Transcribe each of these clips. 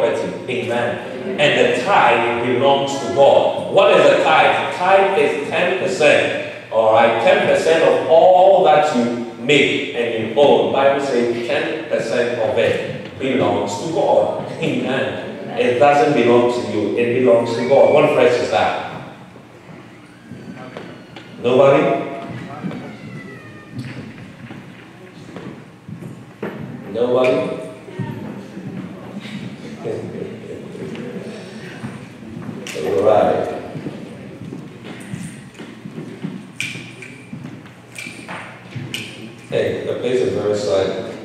Amen. And the tithe belongs to God. What is a tithe? Tithe is 10%. All right, 10% of all that you make and you own. Bible says 10% of it belongs to God. Amen. It doesn't belong to you, it belongs to God. What verse is that? Nobody? All right. Hey, the place silent.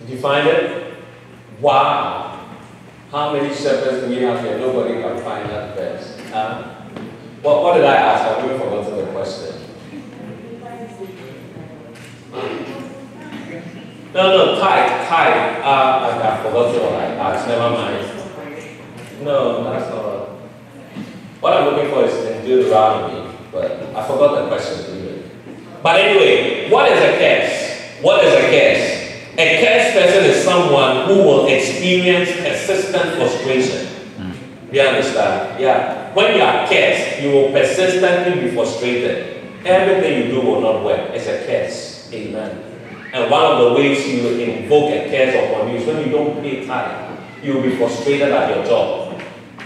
Did you find it? Wow. How many shepherds do we have here? Nobody can find that verse. Huh? What, what did I ask? I've even the question. No, no, tithe, tithe. Uh, I forgot what I asked. Never mind. No, that's not. What I'm looking for is Deuteronomy, but I forgot the question even. But anyway, what is a curse? What is a curse? A cursed person is someone who will experience persistent frustration. Mm. You understand? Yeah. When you are cursed, you will persistently be frustrated. Everything you do will not work. It's a curse. Amen. And one of the ways you invoke a curse upon you is when you don't pay tithe, you'll be frustrated at your job.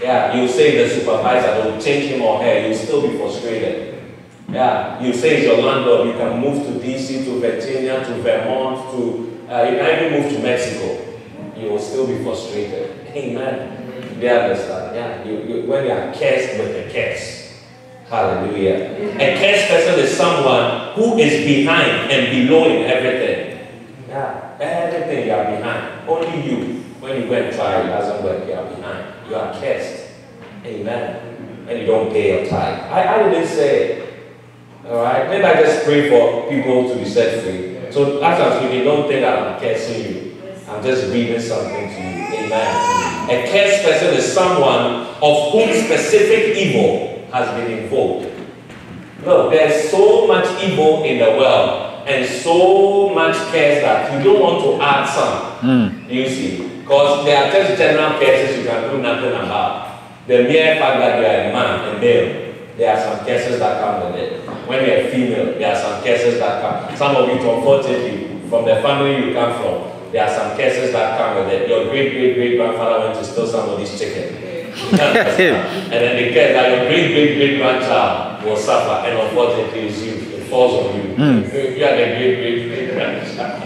Yeah, you say the supervisor don't change him or her, you'll still be frustrated. Yeah, you say it's your landlord, you can move to DC, to Virginia, to Vermont, to uh, you can even move to Mexico. You will still be frustrated. Amen. You understand? Yeah, you, you, when you are cursed with a curse. Hallelujah. A cursed person is someone who is behind and below in everything. Yeah, everything you are behind. Only you. When you go and try, it doesn't work, you are behind. You are cursed. Amen. And you don't pay your tithe. I, I didn't say Alright? Maybe I just pray for people to be set free. So as I'm speaking, don't think that I'm cursing you. I'm just reading something to you. Amen. A cursed person is someone of whom specific evil has been invoked. Look, there's so much evil in the world and so much curse that you don't want to add some. Mm. You see? Because there are just general curses you can do nothing about. The mere fact that you are a man, a male, there are some cases that come with it. When you're a female, there are some cases that come. Some of it, unfortunately, from the family you come from, there are some cases that come with it. Your great great great grandfather went to steal somebody's chicken. and then they get that your great great great grandchild will suffer, and unfortunately, it's you. It falls on you. Mm. You are the great great great grandchild.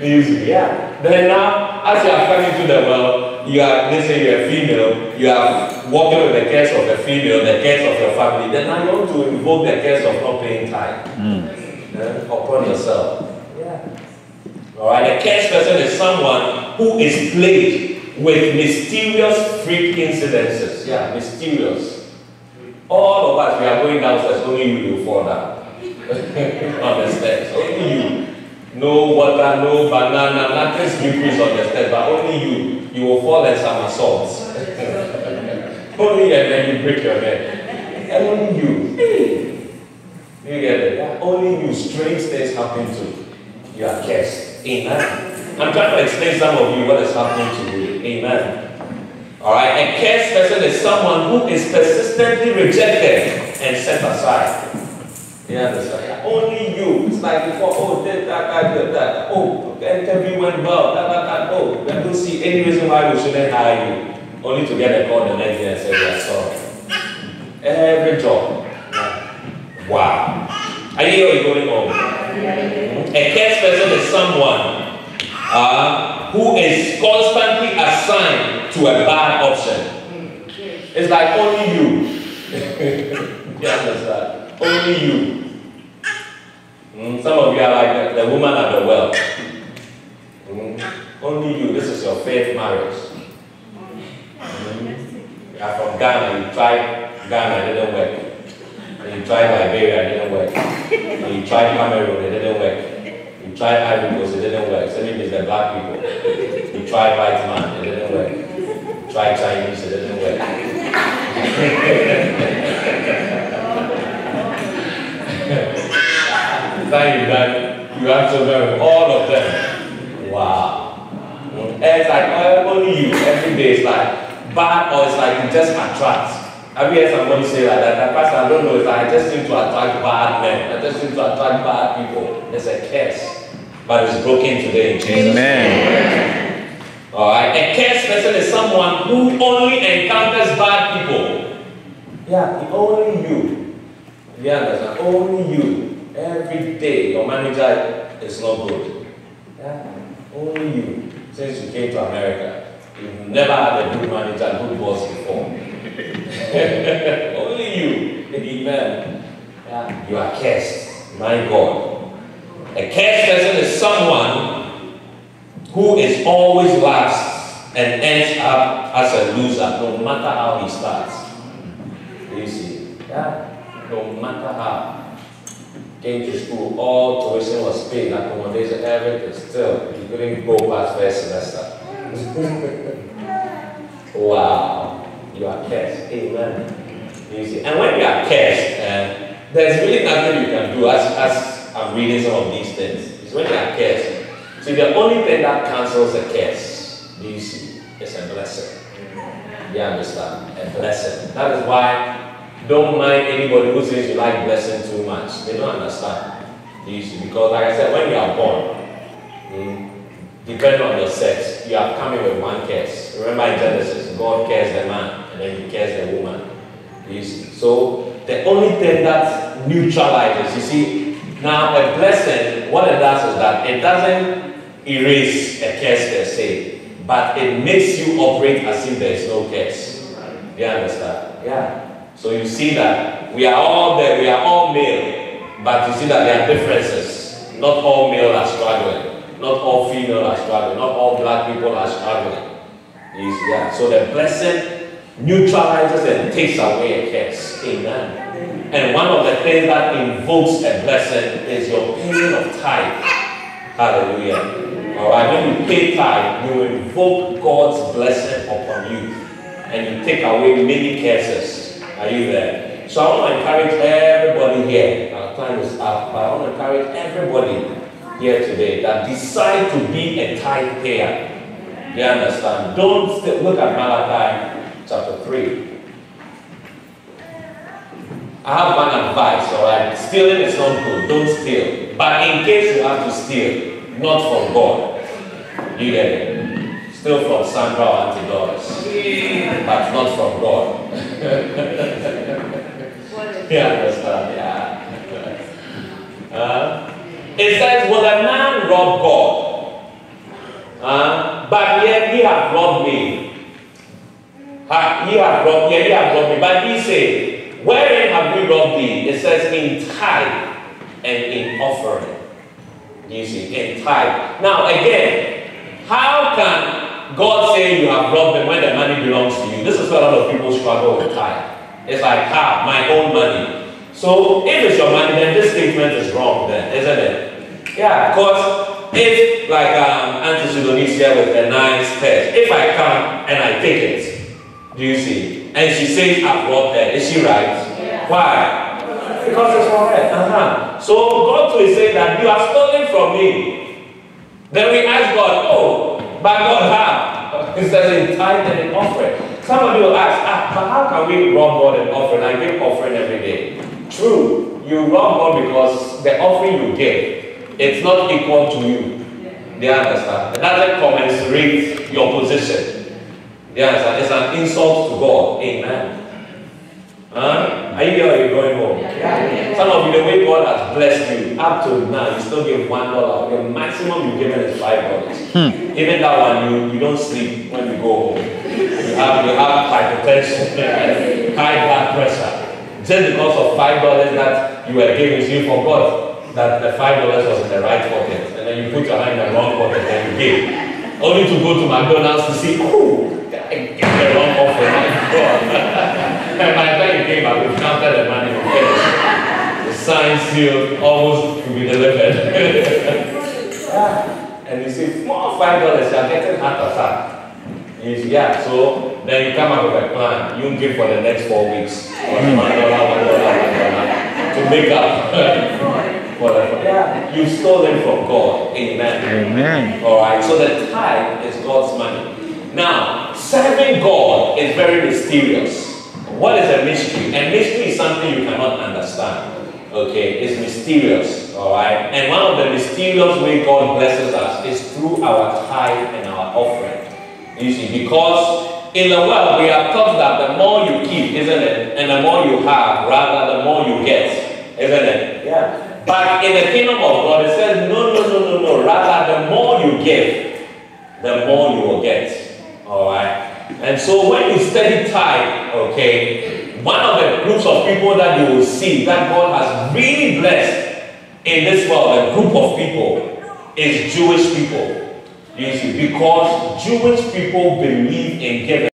yeah. Then now, as you are coming to the world, you are, let's say you're a female, you are walking with the curse of a female, the curse of your family. Then you want to invoke the curse of not paying tithe mm. uh, upon yourself. Yeah. All right. A cursed person is someone who is plagued with mysterious freak incidences. Yeah, mysterious. All of us, we are going downstairs, only you will fall down. on the stairs. Only you. No water, no banana, nothing slippery on the stairs, but only you. You will fall and somersaults. only and then you break your neck. And only you. You get it? Only you. Strange things happen to you. you. are cursed. Amen. I'm trying to explain some of you what is happening to you. Amen. Alright, a cursed person is someone who is persistently rejected and set aside. You understand? Only you. It's like before, oh, did that, that, did that. Oh, interview went well, that, that, that. Oh, we don't see any reason why we shouldn't hire you. Only to get a call the next day and say, we are sorry. Every job. Wow. Are you hearing going on? A cursed person is someone uh, who is constantly assigned to a bad option. It's like only you. you understand? Only you. Mm, some of you are like the, the woman at the well. Mm, only you. This is your faith marriage. Mm, you are from Ghana. You tried Ghana, it didn't work. And you tried Liberia, it didn't work. And you tried Cameroon, it didn't work You tried Ivory Coast, it didn't work. Same thing the black people. You tried white man, it didn't work. We tried Chinese, it didn't work. time you die, you have children with all of them. Wow. And it's like only you. Every day it's like bad or it's like you just attract. Have you heard somebody say like that? That pastor, I don't know, it's like I just seem to attract bad men. I just seem to attract bad people. It's a curse. But it's broken today in Jesus' Amen. Alright. A cursed person is someone who only encounters bad people. Yeah, only you. You understand? Only you. Every day your manager is not good. Yeah. Only you. Since you came to America. You've never had a good manager, good boss before. only you. Amen. Yeah. You are cursed. My God. A cursed person is someone who is always last and ends up as a loser, no matter how he starts. You see? Yeah? No matter how. Came to school, all tuition was paid, accommodation, everything. Still, you couldn't go past first semester. wow. You are cursed. Amen. You see? And when you are cursed, uh, there's really nothing you can do as, as I'm reading some of these things. It's when you are cursed. See, the only thing that cancels a curse, do you see, is a blessing. You understand? A blessing. That is why don't mind anybody who says you like blessing too much. They don't understand. Do you see? Because like I said, when you are born, mm, depending on your sex, you are coming with one curse. Remember in Genesis, God cares the man and then he cares the woman. So the only thing that neutralizes, you see, now a blessing, what it does is that it doesn't erase a curse per se, but it makes you operate as if there is no curse. You understand? Yeah. So you see that we are all there, we are all male, but you see that there are differences. Not all male are struggling, not all female are struggling, not all black people are struggling. That? So the blessing neutralizes and takes away a curse. Amen. And one of the things that invokes a blessing is your paying of tithe. Hallelujah. All right, when you pay tithe, you invoke God's blessing upon you, and you take away many curses. Are you there? So I want to encourage everybody here. Our time is up, but I want to encourage everybody here today that decide to be a tithe payer. You understand? Don't st- look at Malachi chapter 3. I have one advice, alright? Stealing is not good. Don't steal. But in case you have to steal, not from God. You get it? Steal from Sandra or Auntie Doris. But not from God. you understand? Yeah. Uh, it says, Will a man rob God? Uh, but yet he hath robbed me. Ha, he hath robbed, yeah, he hath robbed me. But he said, Wherein have we robbed thee? It says, In tithe and in offering. You see, in tithe. Now again, how can God saying you have robbed them when the money belongs to you? This is where a lot of people struggle with tithe. It's like, how? My own money. So if it's your money, then this statement is wrong then, isn't it? Yeah, because if like um Auntie here with a nice purse, if I come and I take it, do you see? And she says I've robbed her, is she right? Yeah. Why? Because it's for her. Uh-huh. So God will say that you have stolen from me. Then we ask God, oh, but God how? It says in tithe and in offering. Somebody will ask, ah, but how can we rob God and offering? I give offering every day. True, you rob God because the offering you give, it's not equal to you. They understand? It doesn't commensurate your position. You understand? It's an insult to God. Amen. Huh? Are you here or are you going home? Some of you, the way God has blessed you, up to now, you still give one dollar. The maximum you given is five dollars. Hmm. Even that one, you, you don't sleep when you go home. You have you have hypertension, high blood pressure. Just because of five dollars that you were given, you forgot that the five dollars was in the right pocket, and then you put your hand in the wrong pocket and you gave. Only to go to McDonald's to see, oh, I get the wrong offer. My God. and by the time you came back, we counted the money for. The sign sealed, almost to be delivered. Ah, and you see, more five dollars, you're getting heart attack. You see, yeah, so then you come up with a plan. You give for the next four weeks. One dollar, one dollar, one dollar to make up. For yeah, you stole them from God. Amen. Amen. All right. So the tithe is God's money. Now, serving God is very mysterious. What is a mystery? A mystery is something you cannot understand. Okay, it's mysterious. All right. And one of the mysterious way God blesses us is through our tithe and our offering. You see, because in the world we are taught that the more you keep, isn't it, and the more you have, rather the more you get, isn't it? Yeah. But in the kingdom of God, it says no, no, no, no, no. Rather, the more you give, the more you will get. All right. And so when you study tithe, okay, one of the groups of people that you will see that God has really blessed in this world, a group of people, is Jewish people. You see, because Jewish people believe in giving.